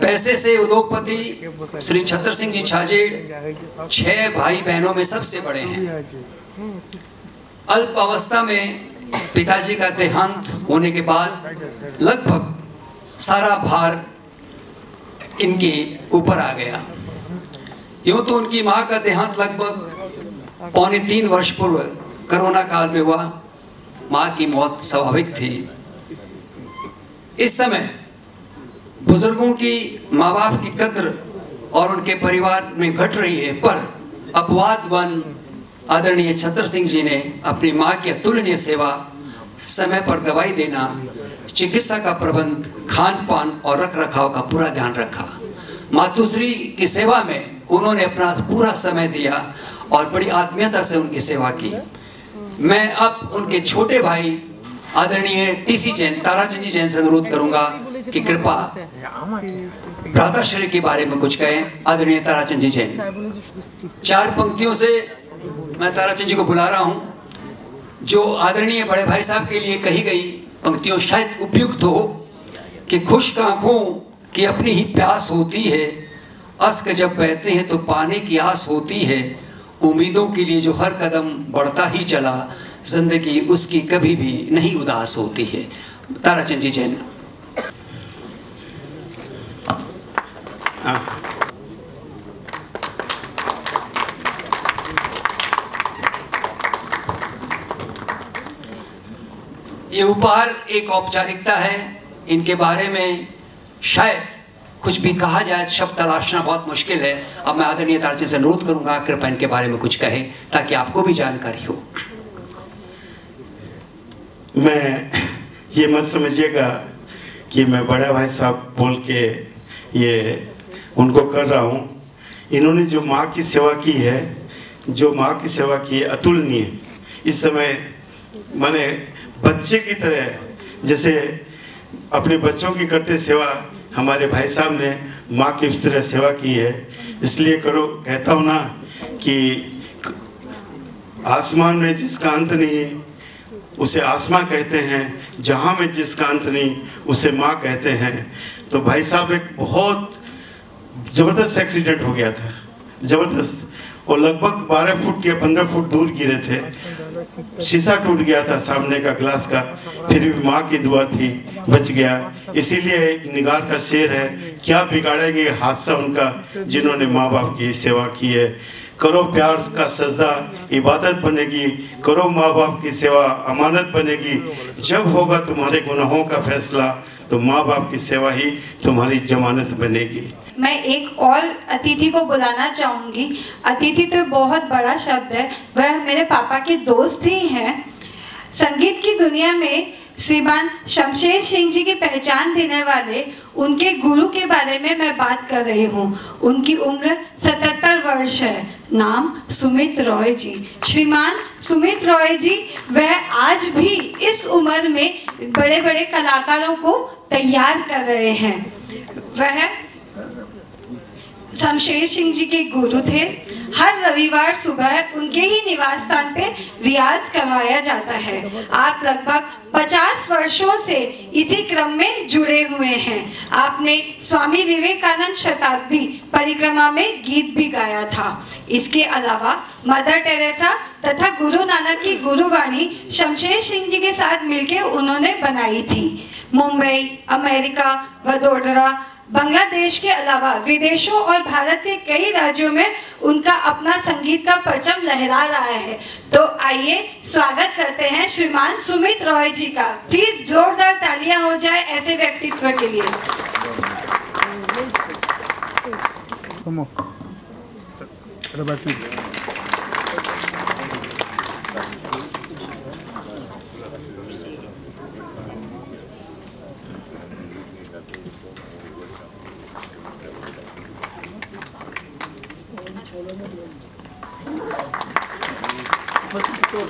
पैसे से उद्योगपति श्री छत्र सिंह जी छाजेड़, छह भाई बहनों में सबसे बड़े हैं। अल्प अवस्था में पिताजी का देहांत होने के बाद लगभग सारा भार इनके ऊपर आ गया। यूँ तो उनकी माँ का देहांत लगभग पौने तीन वर्ष पूर्व कोरोना काल में हुआ। माँ की मौत स्वाभाविक थी। इस समय बुज़ुर्गों की माँ बाप की कद्र और उनके परिवार में घट रही है, पर अपवाद वन आदरणीय छत्र सिंह जी ने अपनी माँ की अतुलनीय सेवा समय पर दवाई देना, चिकित्सा का प्रबंध खान पान और रख रखाव का पूरा ध्यान रखा। मातुश्री की सेवा में उन्होंने अपना पूरा समय दिया और बड़ी आत्मीयता से उनकी सेवा की। मैं अब उनके छोटे भाई आदरणीय टीसी जैन, ताराचंद जी जैन से अनुरोध करूँगा कि कृपा। भ्राताश्री के बारे में कुछ कहें। आदरणीय ताराचंद जी जैन। चार पंक्तियों से मैं ताराचंद जी को बुला रहा हूँ जो आदरणीय बड़े भाई साहब के लिए कही गई पंक्तियों शायद उपयुक्त हो कि खुश आँखों की अपनी ही प्यास होती है अस्क जब बहते हैं तो पाने की आस होती है उम्मीदों के लिए जो हर कदम बढ़ता ही चला ज़िंदगी उसकी कभी भी नहीं उदास होती है। ताराचंद जी जैन ये उपहार एक औपचारिकता है। इनके बारे में शायद कुछ भी कहा जाए शब्द तलाशना बहुत मुश्किल है। अब मैं आदरणीय तारचे से अनुरोध करूँगा कृपया इनके बारे में कुछ कहें, ताकि आपको भी जानकारी हो। मैं ये मत समझिएगा कि मैं बड़ा भाई साहब बोल के ये उनको कर रहा हूँ। इन्होंने जो माँ की सेवा की है, जो माँ की सेवा की है, अतुलनीय। इस समय मैंने बच्चे की तरह जैसे अपने बच्चों की करते सेवा हमारे भाई साहब ने माँ की इस तरह सेवा की है। इसलिए करो, कहता हूँ ना कि आसमान में जिसका अंत नहीं है उसे आसमां कहते हैं। जहाँ में जिसका अंत नहीं, उसे माँ कहते हैं। तो भाई साहब एक बहुत ज़बरदस्त एक्सीडेंट हो गया था। ज़बरदस्त। और लगभग 12 फुट या 15 फुट दूर गिरे थे। शीशा टूट गया था सामने का ग्लास का। फिर भी माँ की दुआ थी, बच गया। इसीलिए निगार का शेर है। क्या बिगाड़ेंगे हादसा उनका जिन्होंने माँ बाप की सेवा की है। करो प्यार का सजदा, इबादत बनेगी। करो माँ बाप की सेवा, अमानत बनेगी। जब होगा तुम्हारे गुनाहों का फैसला तो माँ बाप की सेवा ही तुम्हारी जमानत बनेगी। मैं एक और अतिथि को बुलाना चाहूँगी। अतिथि तो बहुत बड़ा शब्द है। वह मेरे पापा के दोस्त ही हैं। संगीत की दुनिया में श्रीमान शमशेर सिंह जी की पहचान देने वाले उनके गुरु के बारे में मैं बात कर रही हूँ। उनकी उम्र 77 वर्ष है। नाम सुमित रॉय जी। श्रीमान सुमित रॉय जी, वह आज भी इस उम्र में बड़े बड़े कलाकारों को तैयार कर रहे हैं। वह शमशेर सिंह जी के गुरु थे। हर रविवार सुबह उनके ही निवास स्थान पे रियाज करवाया जाता है। आप लगभग 50 वर्षों से इसी क्रम में जुड़े हुए हैं। आपने स्वामी विवेकानंद शताब्दी परिक्रमा में गीत भी गाया था। इसके अलावा मदर टेरेसा तथा गुरु नानक की गुरुवाणी शमशेर सिंह जी के साथ मिलकर उन्होंने बनाई थी। मुंबई, अमेरिका, वडोदरा बांग्लादेश के अलावा विदेशों और भारत के कई राज्यों में उनका अपना संगीत का परचम लहरा रहा है। तो आइए स्वागत करते हैं श्रीमान सुमित रॉय जी का। प्लीज़ जोरदार तालियाँ हो जाए ऐसे व्यक्तित्व के लिए। ¿Cómo? Pero Спасибо тоже.